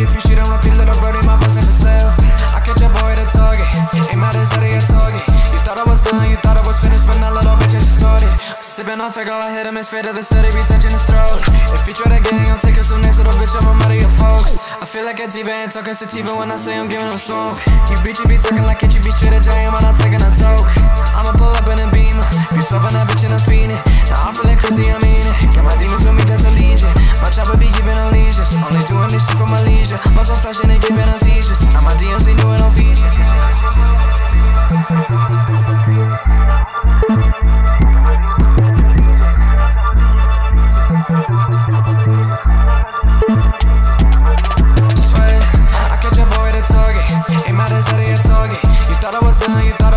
if you shit on repeat, little brody, my voice ain't for sale. I catch a boy at a target, ain't mad as that he a target. You thought I was done, you thought I was finished, but that little bitch I just started. Sipping on fake, I hit him, it's straight to the steady, be touching his throat. If you try to gang, I'm taking some names, little bitch, I'm a mother your folks. I feel like a diva ain't talking sativa when I say I'm giving him smoke. You bitch, you be talking like it, you be straight at giant, I'm not taking a toke. Swear, I catch a boy at a target. In my desert, a target. You thought I was done, you thought